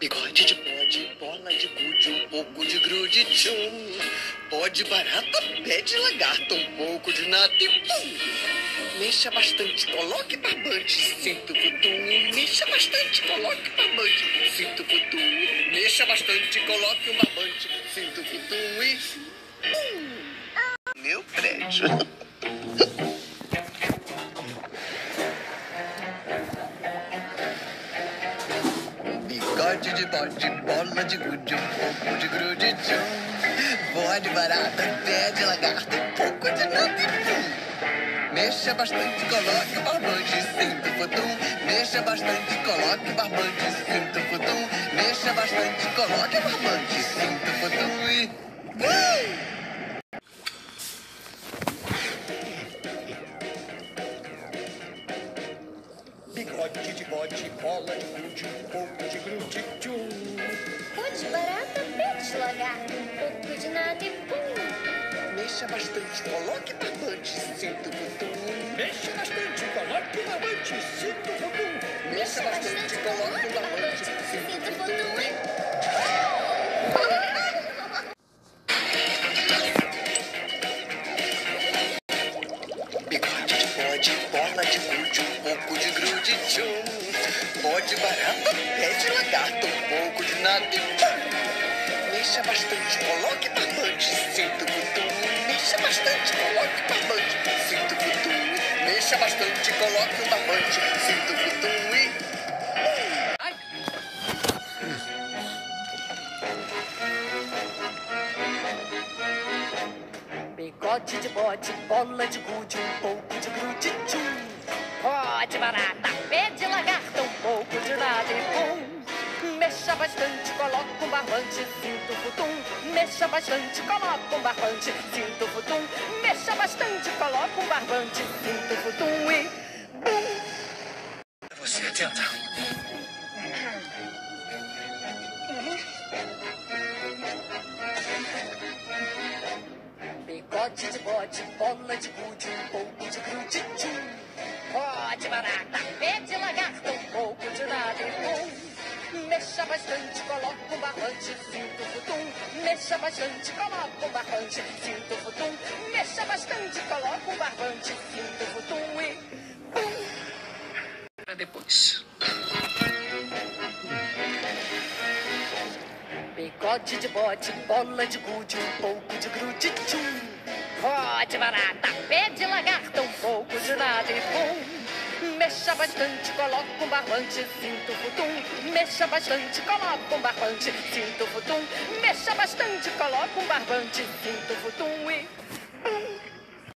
Bigode de bode, bola de gude, um pouco de grude, tchum. Bode barata, pé de lagarto, um pouco de nata e pum. Mexa bastante, coloque barbante, sinto cutum. Mexa bastante, coloque barbante, sinto cutum. Mexa bastante, coloque um barbante, sinto cutum e pum. Meu prédio. De bode, bola de gude, um pouco de grude, tchum. Bode barata, pé de lagarto, um pouco de nada e pum. Mexa bastante, coloque o barbante, sinto futum. Mexa bastante, coloque o barbante, sinto futum. Mexa bastante, coloque o barbante, sinto futum e... Bigode de bode, bola de gude, um pouco de grude, tchum. Pode barata, peixe, lagarto, um pouco de nada e pum. Mexa bastante, coloque barbante, sinto futum. Mexa bastante, coloque barbante, sinto o futum. Mexa bastante, coloque barbante, sinto futum de gude, um pouco de grude, tchum. Bode barata, pé de lagarto, um pouco de nada. Mexa bastante, coloque barbante, sinto futum. Mexa bastante, coloque barbante, sinto futum. Mexa bastante, coloque o barbante, sinto futum e... Bigode de bode, bola de gude, um pouco de grude, tchum. Pode barata, pé de lagarto, um pouco de nada e pum. Mexa bastante, coloca um barbante, sinto futum. Mexa bastante, coloca um barbante, sinto futum. Mexa bastante, coloca um barbante, sinto futum e... Pum. Você tenta. Bigode de bode, bola de gude, um pouco de grude, tchum. Pode barata, pé de lagarto, um pouco de nada e pum. Mexa bastante, coloca um barbante, sinto futum. Mexa bastante, coloca um barbante, sinto futum. Mexa bastante, coloca um barbante, sinto futum e... Pum. Pra depois. Bigode de bode, bola de gude, um pouco de grude, tchum. Pode barata, pé de lagarto, um pouco de nada e pum. Mexa bastante, coloca um barbante, sinto futum. Mexa bastante, coloca um barbante, sinto futum. Mexa bastante, coloca um barbante, sinto futum e... Pum.